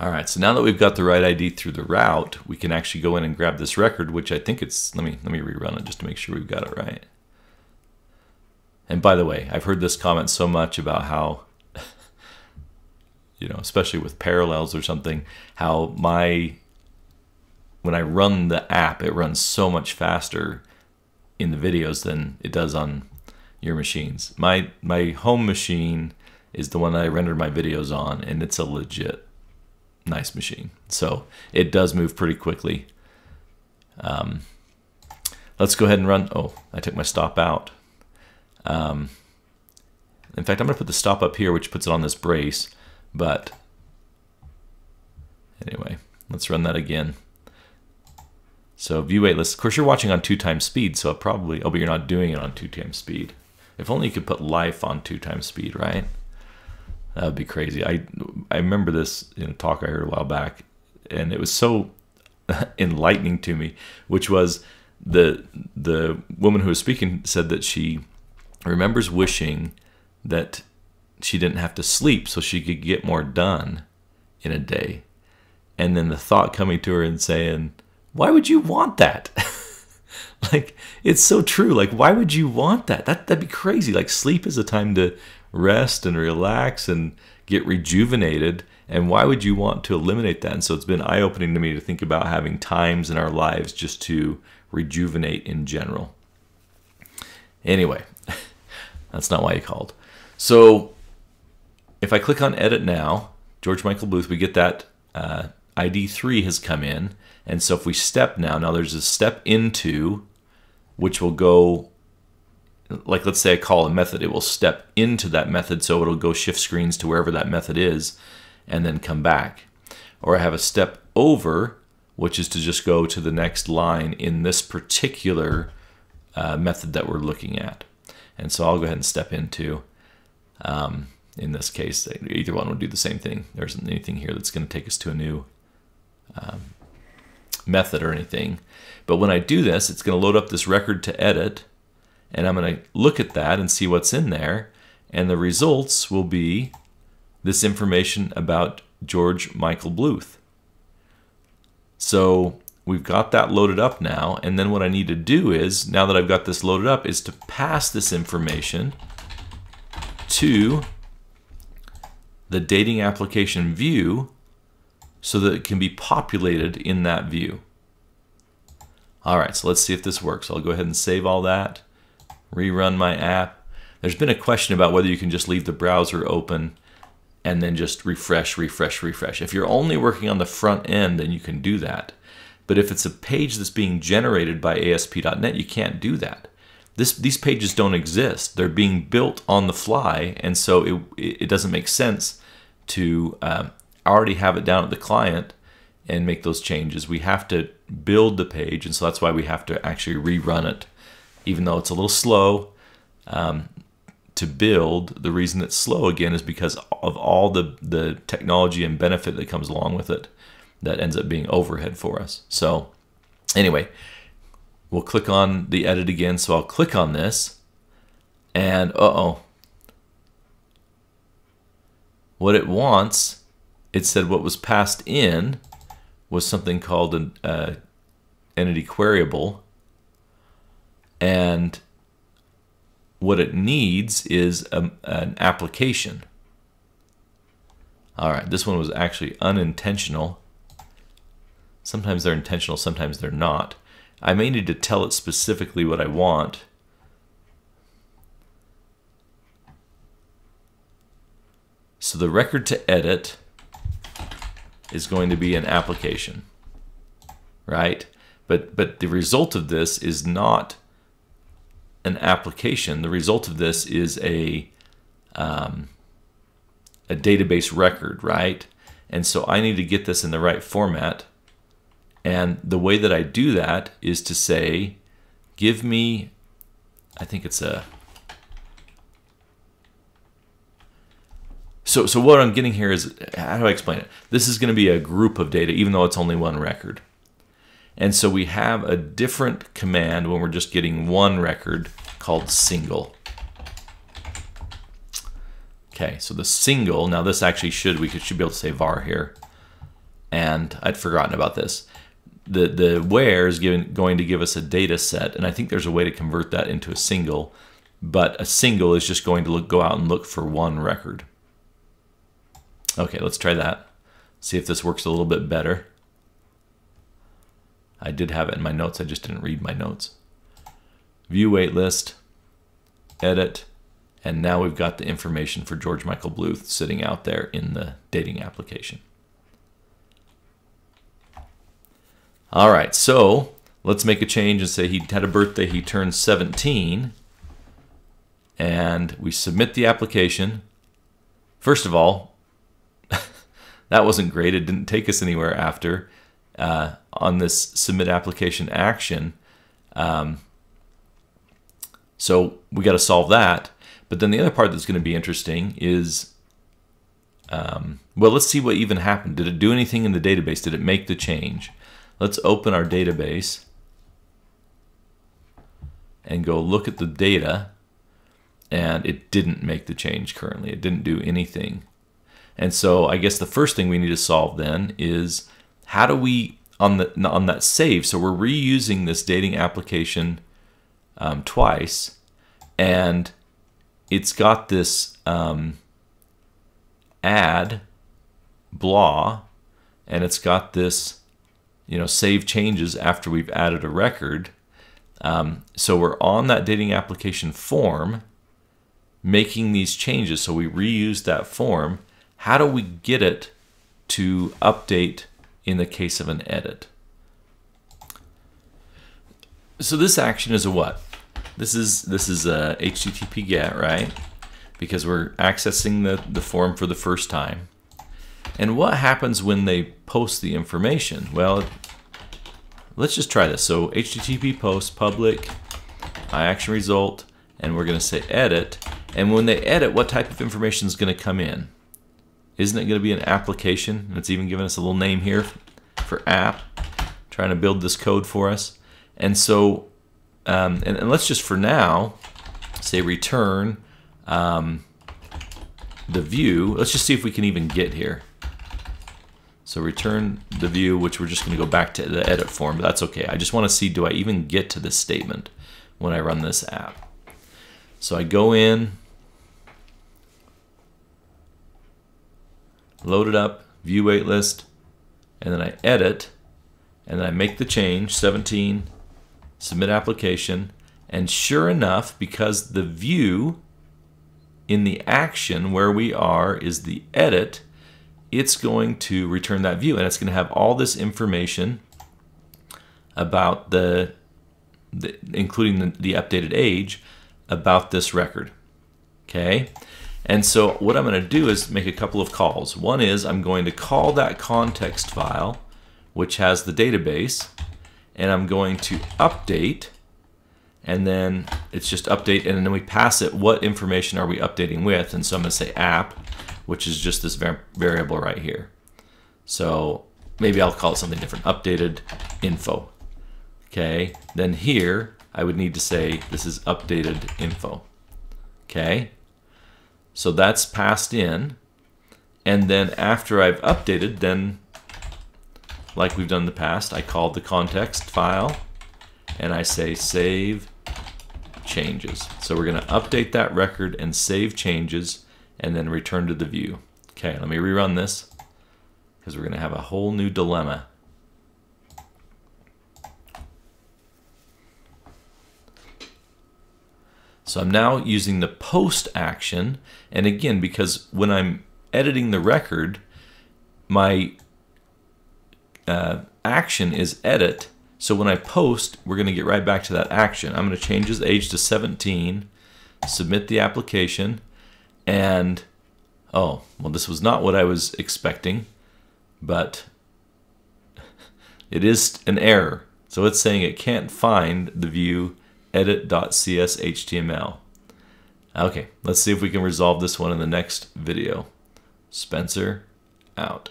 All right, so now that we've got the right ID through the route, we can actually go in and grab this record, which I think it's, let me, let me rerun it just to make sure we've got it right. And by the way, I've heard this comment so much about how, you know, especially with parallels or something, how my, when I run the app, it runs so much faster in the videos than it does on your machines. My, my home machine is the one that I rendered my videos on, and it's a legit nice machine. So it does move pretty quickly. Um, let's go ahead and run. Oh, I took my stop out. Um, in fact, I'm going to put the stop up here, which puts it on this brace. But anyway, let's run that again. So view waitlist. Of course, you're watching on two times speed, so probably, oh, but you're not doing it on two times speed. If only you could put life on two times speed, right? That would be crazy. I I remember this in a talk I heard a while back, and it was so enlightening to me. Which was the the woman who was speaking said that she remembers wishing that she didn't have to sleep so she could get more done in a day, and then the thought coming to her and saying, "Why would you want that?" like it's so true. Like why would you want that? That that'd be crazy. Like sleep is a time to rest and relax and get rejuvenated. And why would you want to eliminate that? And so it's been eye opening to me to think about having times in our lives just to rejuvenate in general. Anyway, that's not why you called. So if I click on edit now, George Michael Bluth, we get that uh, ID 3 has come in. And so if we step now, now there's a step into which will go like let's say I call a method, it will step into that method so it'll go shift screens to wherever that method is and then come back. Or I have a step over, which is to just go to the next line in this particular uh, method that we're looking at. And so I'll go ahead and step into, um, in this case, either one would do the same thing. There isn't anything here that's going to take us to a new um, method or anything. But when I do this, it's going to load up this record to edit and I'm going to look at that and see what's in there. And the results will be this information about George Michael Bluth. So we've got that loaded up now. And then what I need to do is, now that I've got this loaded up, is to pass this information to the dating application view so that it can be populated in that view. All right, so let's see if this works. I'll go ahead and save all that rerun my app. There's been a question about whether you can just leave the browser open and then just refresh, refresh, refresh. If you're only working on the front end, then you can do that. But if it's a page that's being generated by ASP.NET, you can't do that. This, these pages don't exist. They're being built on the fly, and so it, it doesn't make sense to uh, already have it down at the client and make those changes. We have to build the page, and so that's why we have to actually rerun it even though it's a little slow um, to build. The reason it's slow again is because of all the, the technology and benefit that comes along with it that ends up being overhead for us. So anyway, we'll click on the edit again. So I'll click on this and uh-oh. What it wants, it said what was passed in was something called an uh, entity queryable and what it needs is a, an application. All right, this one was actually unintentional. Sometimes they're intentional, sometimes they're not. I may need to tell it specifically what I want. So the record to edit is going to be an application, right? But, but the result of this is not an application, the result of this is a um, a database record, right? And so I need to get this in the right format. And the way that I do that is to say, give me, I think it's a, so, so what I'm getting here is, how do I explain it? This is going to be a group of data, even though it's only one record. And so we have a different command when we're just getting one record called single. Okay, so the single, now this actually should, we should be able to say var here. and I'd forgotten about this. The the where is given, going to give us a data set, and I think there's a way to convert that into a single, but a single is just going to look, go out and look for one record. Okay, let's try that. See if this works a little bit better. I did have it in my notes, I just didn't read my notes. View wait list, edit, and now we've got the information for George Michael Bluth sitting out there in the dating application. All right, so let's make a change and say he had a birthday, he turned 17, and we submit the application. First of all, that wasn't great. It didn't take us anywhere after uh, on this submit application action. Um, so we got to solve that. But then the other part that's going to be interesting is, um, well, let's see what even happened. Did it do anything in the database? Did it make the change? Let's open our database and go look at the data and it didn't make the change currently. It didn't do anything. And so I guess the first thing we need to solve then is how do we on the on that save? So we're reusing this dating application um, twice, and it's got this um, add blah, and it's got this you know, save changes after we've added a record. Um, so we're on that dating application form making these changes. So we reuse that form. How do we get it to update in the case of an edit? So this action is a what? This is this is a HTTP GET, right? Because we're accessing the, the form for the first time. And what happens when they post the information? Well, let's just try this. So HTTP post public action result, and we're going to say edit. And when they edit, what type of information is going to come in? Isn't it going to be an application? It's even giving us a little name here for app, trying to build this code for us. And so, um, and, and, let's just for now say return um, the view. Let's just see if we can even get here. So return the view, which we're just going to go back to the edit form, but that's okay. I just want to see, do I even get to this statement when I run this app? So I go in, load it up, view wait list, and then I edit, and then I make the change, 17, submit application, and sure enough, because the view in the action where we are is the edit, it's going to return that view and it's going to have all this information about the, the including the, the updated age about this record. Okay. And so what I'm going to do is make a couple of calls. One is I'm going to call that context file, which has the database, and I'm going to update, and then it's just update, and then we pass it what information are we updating with, and so I'm going to say app, which is just this variable right here. So maybe I'll call it something different, updated info. Okay, then here I would need to say this is updated info. Okay, so that's passed in. And then after I've updated, then like we've done in the past, I call the context file and I say save changes. So we're going to update that record and save changes and then return to the view. Okay, let me rerun this because we're going to have a whole new dilemma. So I'm now using the post action, and again, because when I'm editing the record, my uh, action is edit. So when I post, we're going to get right back to that action. I'm going to change his age to 17, submit the application, and oh, well, this was not what I was expecting, but it is an error. So it's saying it can't find the view edit.cshtml. Okay, let's see if we can resolve this one in the next video. Spencer out.